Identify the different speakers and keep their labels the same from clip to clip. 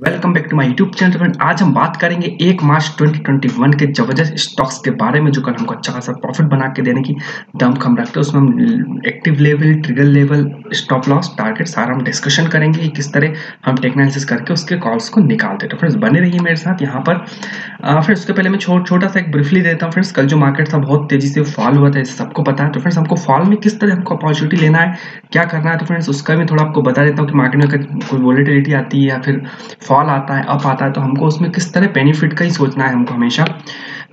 Speaker 1: Welcome back to my YouTube channel friend आज हम बात करेंगे एक मार्च 2021 के ज़बरदस्त स्टॉक्स के बारे में, जो कल हमको अच्छा खासा प्रॉफिट बना के देने की दम खम रखते हैं। उसमें हम active level trigger level stop loss target सारा हम डिस्कशन करेंगे कि किस तरह हम टेक्नालिसिस करके उसके कॉल्स को निकालते तो फ्रेंड्स बने रहिए मेरे साथ यहाँ पर। फ्रेंड्स उसके पहले मैं छोटा छोटा सा एक ब्रीफली देता हूँ। फ्रेंड्स कल जो मार्केट था बहुत तेज़ी से फॉल हुआ था सबको पता है। तो फ्रेंड्स हमको फॉल में किस तरह हमको अपॉर्चुनिटी लेना है, क्या करना है? तो फ्रेंड्स उसका भी थोड़ा आपको बता देता हूँ कि मार्केट में कोई वॉलिटिलिटी आती है या फिर फॉल आता है अप आता है तो हमको उसमें किस तरह बेनिफिट का ही सोचना है हमको हमेशा।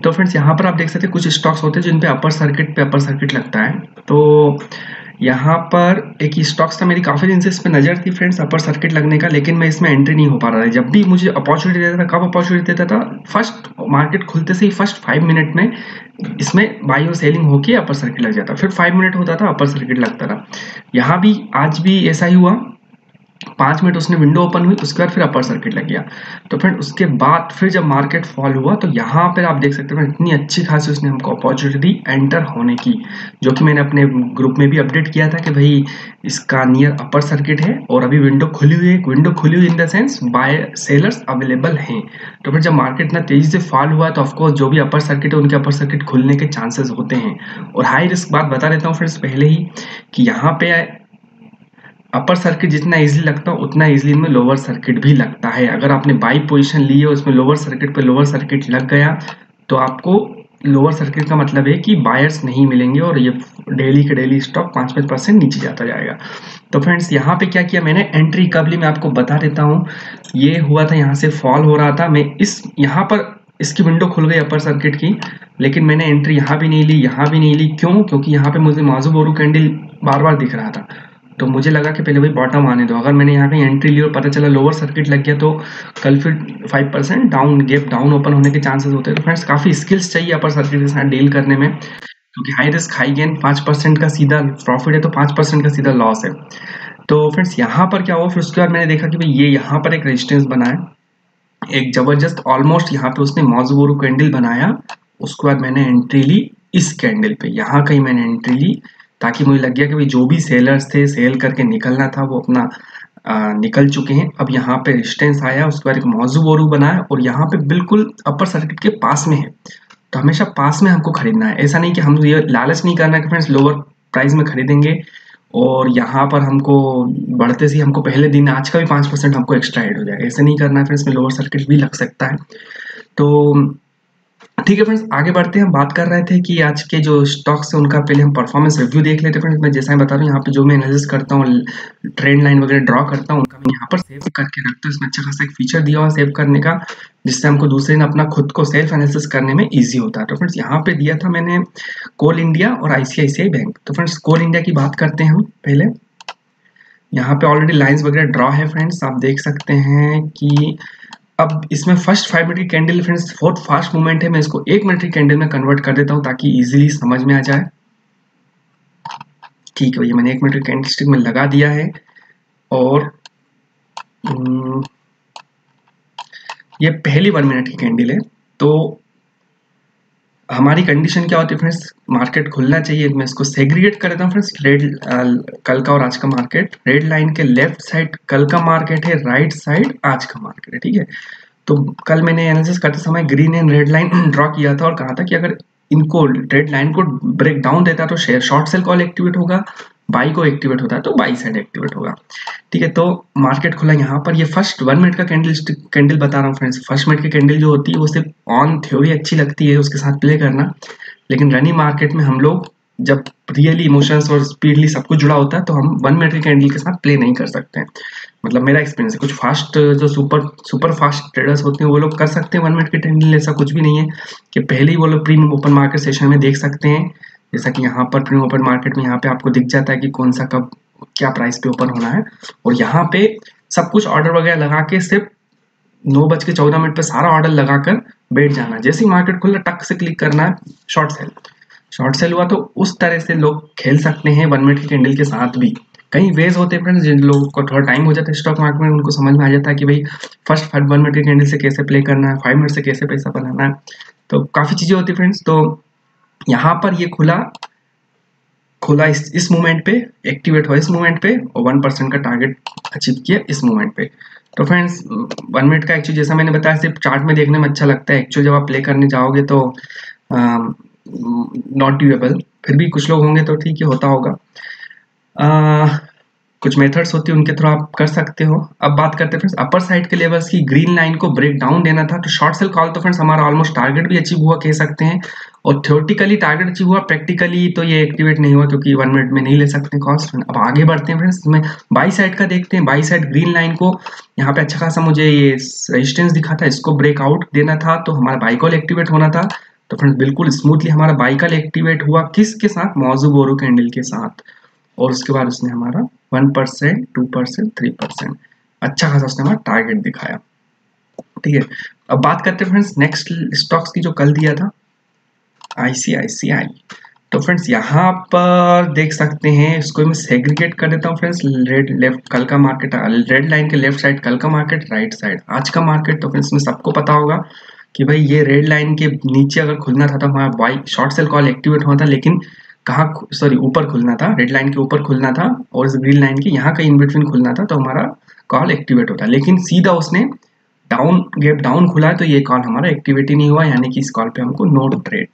Speaker 1: तो फ्रेंड्स यहाँ पर आप देख सकते हैं कुछ स्टॉक्स होते हैं जिन पे अपर सर्किट पे अपर सर्किट लगता है। तो यहाँ पर एक स्टॉक्स था, मेरी काफ़ी दिन से इस पर नज़र थी फ्रेंड्स अपर सर्किट लगने का, लेकिन मैं इसमें एंट्री नहीं हो पा रहा था। जब भी मुझे अपॉर्चुनिटी देता था, कब अपॉर्चुनिटी देता था फ़र्स्ट मार्केट खुलते से ही फ़र्स्ट फाइव मिनट में इसमें बाई और सेलिंग होके अपर सर्किट लग जाता फिर फाइव मिनट होता था अपर सर्किट लगता था। यहाँ भी आज भी ऐसा ही हुआ। पाँच मिनट उसने विंडो ओपन हुई, उसके बाद फिर अपर सर्किट लग गया। तो फ्रेंड उसके बाद फिर जब मार्केट फॉल हुआ तो यहाँ पर आप देख सकते हैं इतनी अच्छी खासी उसने हमको अपॉर्चुनिटी दी एंटर होने की, जो कि मैंने अपने ग्रुप में भी अपडेट किया था कि भाई इसका नियर अपर सर्किट है और अभी विंडो खुली हुई है विंडो खुली हुई in the sense buy sellers available हैं। तो फिर जब मार्केट इतना तेज़ी से फॉल हुआ तो ऑफकोर्स जो भी अपर सर्किट है, उनके अपर सर्किट खुलने के चांसेस होते हैं। और हाई रिस्क बात बता देता हूँ फ्रेंड्स पहले ही कि यहाँ पे अपर सर्किट जितना इजीली लगता है, उतना इजीली में लोअर सर्किट भी लगता है। अगर आपने बाई पोजीशन ली है, उसमें लोअर सर्किट पे लोअर सर्किट लग गया तो आपको लोअर सर्किट का मतलब है कि बायर्स नहीं मिलेंगे और ये डेली के डेली स्टॉक पाँच पाँच परसेंट नीचे जाता जाएगा। तो फ्रेंड्स यहाँ पे क्या किया मैंने? एंट्री कबली मैं आपको बता देता हूँ। ये हुआ था, यहाँ से फॉल हो रहा था। मैं इस, यहाँ पर इसकी विंडो खुल गई अपर सर्किट की, लेकिन मैंने एंट्री यहाँ भी नहीं ली, यहाँ भी नहीं ली। क्यों? क्योंकि यहाँ पे मुझे माजू बोरू कैंडल बार बार दिख रहा था। तो मुझे लगा कि पहले भाई बॉटम आने दो। अगर मैंने यहाँ पे एंट्री ली और पता चला लोअर सर्किट लग गया तो कल फिर five percent down gap down open होने के चांसेस होते हैं। तो फ्रेंड्स काफ़ी स्किल्स चाहिए अपर सर्किट के साथ डील करने में, क्योंकि हाई रिस्क हाई गेन पाँच का सीधा प्रॉफिट है तो पाँच का सीधा लॉस है। तो फ्रेंड्स यहाँ पर क्या हुआ? फिर उसके बाद मैंने देखा कि भाई, ये यहाँ पर एक रेजिस्टेंस बना है एक ज़बरदस्त ऑलमोस्ट यहाँ पे उसने मॉजबोरू कैंडल बनाया। उसके बाद मैंने एंट्री ली इस कैंडल पे। यहाँ कहीं मैंने एंट्री ली। ताकि मुझे लग गया कि भाई जो भी सेलर्स थे सेल करके निकलना था वो अपना आ, निकल चुके हैं। अब यहाँ पे रिस्टेंस आया उसके बाद एक मौजू बोरू बनाया और यहाँ पे बिल्कुल अपर सर्किट के पास में है। तो हमेशा पास में हमको खरीदना है। ऐसा नहीं कि हम ये लालच नहीं करना कि फ्रेंड्स लोअर प्राइस में खरीदेंगे और यहाँ पर हमको बढ़ते से हमको पहले दिन आज का भी पाँच परसेंट हमको एक्स्ट्रा एड हो जाएगा। ऐसे नहीं करना है फ्रेंड्स में लोअर सर्किट भी लग सकता है। तो ठीक है फ्रेंड्स आगे बढ़ते हैं, हम बात कर रहे थे कि आज के जो स्टॉक्स है, उनका पहले हम परफॉर्मेंस रिव्यू देख लेते हैं फ्रेंड्स मैं जैसा मैं बता रहा हूँ, यहाँ पे जो मैं एनालिसिस करता हूँ ट्रेंड लाइन वगैरह ड्रॉ करता हूँ, उनका मैं यहाँ पर सेव करके रखता हूँ। इसमें अच्छा खासा एक फीचर दिया हुआ सेव करने का, जिससे हमको दूसरे दिन अपना खुद को सेल्फ एनालिसिस करने में ईजी होता। है तो फ्रेंड्स यहाँ पे दिया था मैंने कोल इंडिया और आईसीआईसीआई बैंक तो फ्रेंड्स कोल इंडिया की बात करते हैं हम पहले। यहाँ पे ऑलरेडी लाइन्स वगैरह ड्रॉ है फ्रेंड्स आप देख सकते हैं कि अब इसमें फ़र्स्ट फाइव मिनट की कैंडल फ्रेंड्स बहुत फास्ट मूवमेंट है। मैं इसको एक मिनट की कैंडल में कन्वर्ट कर देता हूँ ताकि इजीली समझ में आ जाए। ठीक है भैया मैंने एक मिनट की कैंडल स्टिक में लगा दिया है और हम्म, ये पहली वन मिनट की कैंडल है। तो हमारी कंडीशन क्या होती है फ्रेंड्स मार्केट खुलना चाहिए। मैं इसको सेग्रीगेट कर देता हूँ फ्रेंड्स रेड कल का और आज का मार्केट रेड लाइन के लेफ़्ट साइड कल का मार्केट है राइट साइड आज का मार्केट है, ठीक है? तो कल मैंने एनालिसिस करते समय green and red line draw किया था और कहा था कि अगर इनको रेड लाइन को ब्रेक डाउन देता तो share short sell call activate होगा। बाई को एक्टिवेट होता है तो बाई साइड एक्टिवेट होगा। ठीक है तो मार्केट खुला यहाँ पर। ये फ़र्स्ट वन मिनट का कैंडल कैंडल बता रहा हूँ फ्रेंड्स फ़र्स्ट मिनट की कैंडल जो होती है, वो सिर्फ़ ऑन थ्योरी अच्छी लगती है, उसके साथ प्ले करना। लेकिन रनिंग मार्केट में हम लोग, जब रियली इमोशंस और स्पीडली सब कुछ जुड़ा होता है तो हम वन मिनट के कैंडल के साथ प्ले नहीं कर सकते हैं। मतलब मेरा एक्सपीरियंस है, कुछ फास्ट जो सुपर सुपर फास्ट ट्रेडर्स होते हैं, वो लोग कर सकते हैं वन मिनट की कैंडल ऐसा कुछ भी नहीं है कि पहले ही वो लोग प्रीमियम ओपन मार्केट सेशन में देख सकते हैं। जैसा कि यहाँ पर प्रीमियम ओपन मार्केट में यहाँ पे आपको दिख जाता है कि कौन सा कब क्या प्राइस पे ओपन होना है। और यहाँ पे सब कुछ ऑर्डर वगैरह लगा के सिर्फ़ नौ बज के चौदह मिनट पे सारा ऑर्डर लगाकर बैठ जाना। जैसे ही मार्केट खुला, टक से क्लिक करना है शॉर्ट सेल शॉर्ट सेल हुआ तो उस तरह से लोग खेल सकते हैं वन मिनट की कैंडल के साथ भी। कई वेज होते हैं फ्रेंड्स जिन लोगों को थोड़ा टाइम हो जाता है स्टॉक मार्केट में, उनको समझ में आ जाता है कि भाई फ़र्स्ट फाइव वन मिनट की कैंडल से कैसे प्ले करना है फाइव मिनट से कैसे पैसा बनाना है। तो काफ़ी चीज़ें होती है फ्रेंड्स तो यहाँ पर ये खुला खुला इस इस मूवमेंट पे एक्टिवेट हुआ इस मूवमेंट पे और वन परसेंट का टारगेट अचीव किया इस मूवमेंट पे। तो फ्रेंड्स वन मिनट का एक्चुअली जैसा मैंने बताया, सिर्फ़ चार्ट में देखने में अच्छा लगता है। एक्चुअली जब आप प्ले करने जाओगे तो नॉट ड्यूएबल फिर भी कुछ लोग होंगे तो ठीक ही होता होगा। कुछ मेथड्स होती है, उनके थ्रू आप कर सकते हो। अब बात करते हैं फ्रेंड्स अपर साइड के लेवल्स की ग्रीन लाइन को ब्रेक डाउन देना था तो शॉर्ट सेल कॉल तो फ्रेंड्स हमारा ऑलमोस्ट टारगेट भी अचीव हुआ, कह सकते हैं। और थ्योरेटिकली टारगेट अचीव हुआ प्रैक्टिकली तो ये एक्टिवेट नहीं हुआ, क्योंकि वन मिनट में नहीं ले सकते कॉस्ट अब आगे बढ़ते हैं फ्रेंड्स में बाई साइड का देखते हैं। बाई साइड ग्रीन लाइन को यहाँ पे अच्छा खासा मुझे ये रेजिस्टेंस दिखा था इसको ब्रेकआउट देना था तो हमारा बाइकॉल एक्टिवेट होना था। तो फ्रेंड्स बिल्कुल स्मूथली हमारा बाइकल एक्टिवेट हुआ किसके साथ? मौजू बोरो कैंडल के साथ। और उसके बाद उसने हमारा one percent, two percent, three percent. अच्छा खासा उसने हमारा टारगेट दिखाया। ठीक है? अब बात करते हैं फ्रेंड्स नेक्स्ट स्टॉक्स की जो कल दिया था। आईसीआईसीआई तो फ्रेंड्स यहाँ पर देख सकते हैं, इसको मैं सेग्रीगेट कर देता हूँ फ्रेंड्स रेड लेफ़्ट कल का मार्केट रेड लाइन के लेफ़्ट साइड कल का मार्केट राइट साइड आज का मार्केट तो फ्रेंड्स में सबको पता होगा कि भाई ये रेड लाइन के नीचे अगर खुलना था तो हमारा buy short sell call activate होना था, लेकिन कहाँ सॉरी ऊपर खुलना था रेड लाइन के ऊपर खुलना था और इस ग्रीन लाइन के यहाँ का इन बिटवीन खुलना था तो हमारा कॉल एक्टिवेट होता। लेकिन सीधा उसने डाउन गैप डाउन खुला है तो ये कॉल हमारा एक्टिवेट ही नहीं हुआ, यानी कि इस कॉल पे हमको नो ट्रेड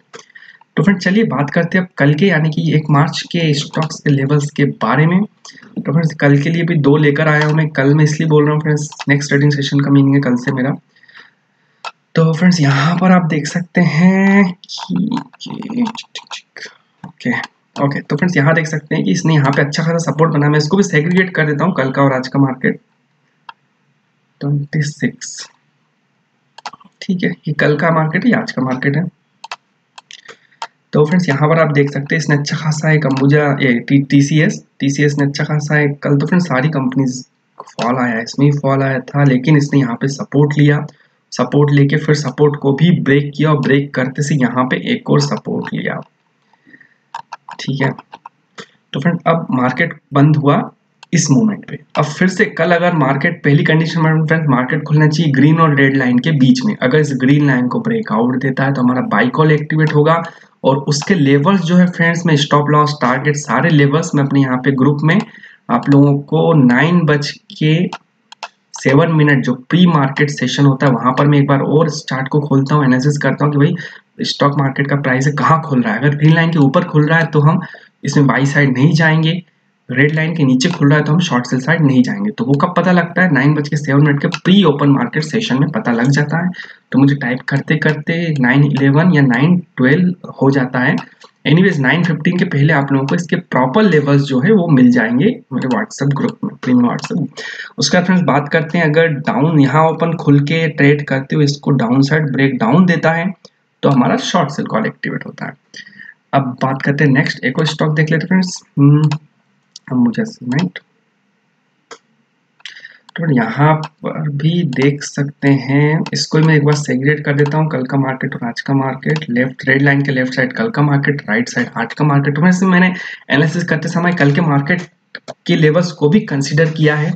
Speaker 1: तो फ्रेंड चलिए बात करते हैं अब कल के, यानी कि एक मार्च के स्टॉक्स के लेवल्स के बारे में। तो फ्रेंड्स कल के लिए भी दो लेकर आया हूँ मैं, कल मैं इसलिए बोल रहा हूँ फ्रेंड्स नेक्स्ट ट्रेडिंग सेशन का मीनिंग है कल से मेरा। तो फ्रेंड्स यहाँ पर आप देख सकते हैं कि ओके ओके तो फ्रेंड्स यहाँ देख सकते हैं कि इसने यहाँ पे अच्छा खासा सपोर्ट बना। मैं इसको भी सेग्रीगेट कर देता हूँ कल का और आज का मार्केट ट्वेंटी सिक्स ठीक है, ये कल का मार्केट है आज का मार्केट है। तो फ्रेंड्स यहाँ पर आप देख सकते हैं इसने अच्छा खासा एक अंबुजा, ये T C S T C S ने अच्छा खासा एक कल तो फ्रेंड्स सारी कंपनीज़ फॉल आया, इसमें ही फॉल आया था, लेकिन इसने यहाँ पे सपोर्ट लिया। सपोर्ट लेके फिर सपोर्ट को भी ब्रेक किया और ब्रेक करते से यहाँ पे एक और सपोर्ट लिया। ठीक है? तो फ्रेंड अब मार्केट बंद हुआ इस मोमेंट पे। अब फिर से कल अगर मार्केट पहली कंडीशन में फ्रेंड्स मार्केट खुलना चाहिए ग्रीन और रेड लाइन के बीच में। अगर इस ग्रीन लाइन को ब्रेकआउट देता है तो हमारा बाई कॉल एक्टिवेट होगा और उसके लेवल्स जो है फ्रेंड्स में स्टॉप लॉस टारगेट सारे लेवल्स में अपने यहाँ पे ग्रुप में आप लोगों को नाइन बज के सेवन मिनट जो प्री मार्केट सेशन होता है, वहाँ पर मैं एक बार और चार्ट को खोलता हूँ एनालिसिस करता हूँ कि भाई स्टॉक मार्केट का प्राइस है कहाँ खुल रहा है? अगर ग्रीन लाइन के ऊपर खुल रहा है तो हम इसमें बाई साइड नहीं जाएँगे। रेड लाइन के नीचे खुल रहा है तो हम शॉर्ट सेल साइड नहीं जाएँगे। तो वो कब पता लगता है? नाइन बज के सेवन मिनट के प्री ओपन मार्केट सेशन में पता लग जाता है। तो मुझे टाइप करते करते नाइन इलेवन या नाइन ट्वेल्व हो जाता है। एनीवेज नाइन फिफ्टीन के पहले आप लोगों को इसके प्रॉपर लेवल्स जो है वो मिल जाएँगे मेरे व्हाट्सएप ग्रुप में प्रीमियम व्हाट्सएप उसका फ्रेंड्स बात करते हैं, अगर डाउन यहाँ ओपन खुल के ट्रेड करते हुए इसको डाउन साइड ब्रेक डाउन देता है तो हमारा शॉर्ट सेल कॉल एक्टिवेट होता है। अब बात करते हैं नेक्स्ट एक और स्टॉक देख लेते फ्रेंड्स अंबुजा सीमेंट तो यहाँ पर भी देख सकते हैं। इसको मैं एक बार सेग्रेट कर देता हूँ, कल का मार्केट और आज का मार्केट लेफ़्ट रेड लाइन के लेफ़्ट साइड कल का मार्केट राइट साइड आज का मार्केट तो वैसे मैंने एनालिसिस करते समय कल के मार्केट के लेवल्स को भी कंसिडर किया है।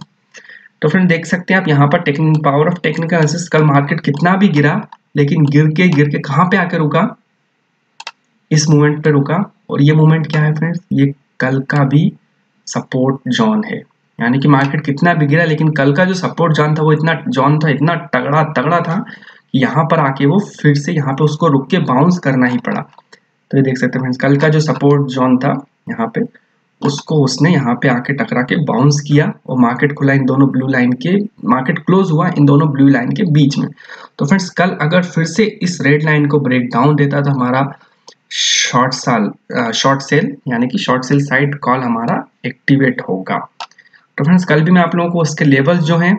Speaker 1: तो फ्रेंड देख सकते हैं आप यहाँ पर technique power of technical analysis कल मार्केट कितना भी गिरा लेकिन गिर के गिर के कहाँ पे आकर रुका? इस मूवमेंट पे रुका। और ये मूवमेंट क्या है फ्रेंड्स ये कल का भी सपोर्ट जोन है। यानी कि मार्केट कितना भी गिरा लेकिन कल का जो सपोर्ट जोन था, वो इतना जोन था, इतना तगड़ा तगड़ा था कि यहाँ पर आके वो फिर से यहाँ पे उसको रुक के बाउंस करना ही पड़ा। तो ये देख सकते हैं कल का जो सपोर्ट जोन था, यहाँ पे उसको उसने यहाँ पे आके टकरा के बाउंस किया और मार्केट खुला इन दोनों ब्लू लाइन के मार्केट क्लोज हुआ इन दोनों ब्लू लाइन के बीच में। तो फ्रेंड्स कल अगर फिर से इस रेड लाइन को ब्रेक डाउन देता तो हमारा शॉर्ट साल शॉर्ट सेल यानी कि शॉर्ट सेल साइड कॉल हमारा एक्टिवेट होगा। तो फ्रेंड्स कल भी मैं आप लोगों को उसके लेवल जो हैं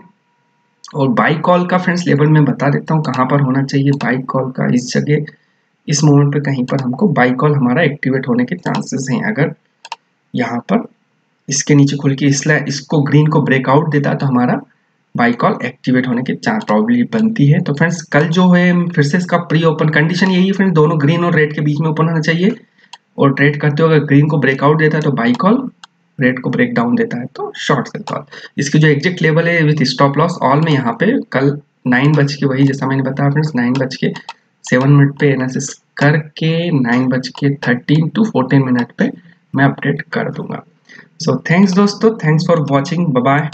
Speaker 1: और बाई कॉल का फ्रेंड्स लेवल मैं बता देता हूँ कहाँ पर होना चाहिए बाई कॉल का। इस जगह, इस मोमेंट पे कहीं पर हमको बाई कॉल हमारा एक्टिवेट होने के चांसेस हैं। अगर यहाँ पर। इसके नीचे खुल के इसलिए इसको ग्रीन को ब्रेकआउट देता तो हमारा बाई कॉल एक्टिवेट होने के चांस प्रॉबिलिटी बनती है। तो फ्रेंड्स कल जो है, फिर से इसका प्री ओपन कंडीशन यही है फ्रेंड्स दोनों ग्रीन और रेड के बीच में ओपन होना चाहिए। और ट्रेड करते हुए अगर ग्रीन को ब्रेकआउट देता है तो बाई कॉल रेड को ब्रेक डाउन देता है। तो शॉर्ट सेल कॉल इसकी जो एग्जैक्ट लेवल है विथ स्टॉप लॉस ऑल में यहाँ पे कल नाइन बज के वही जैसा मैंने बताया फ्रेंड्स नाइन बज के सेवन मिनट पे एनालिसिस करके नाइन बज के थर्टीन टू फोर्टीन मिनट पे मैं अपडेट कर दूँगा। सो थैंक्स दोस्तों थैंक्स फॉर वॉचिंग बाय